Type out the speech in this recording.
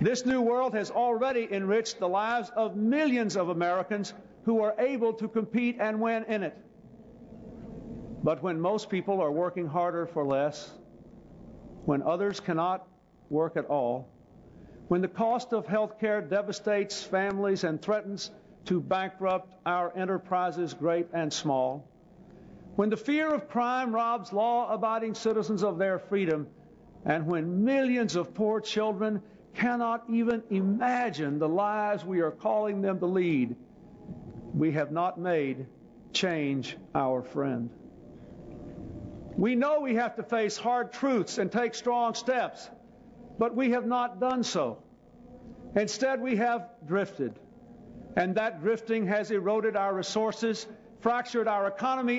This new world has already enriched the lives of millions of Americans who are able to compete and win in it. But when most people are working harder for less, when others cannot work at all, when the cost of health care devastates families and threatens to bankrupt our enterprises, great and small, when the fear of crime robs law abiding citizens of their freedom, and when millions of poor children cannot even imagine the lives we are calling them to lead, we have not made change our friend. We know we have to face hard truths and take strong steps, but we have not done so. Instead, we have drifted, and that drifting has eroded our resources, fractured our economy,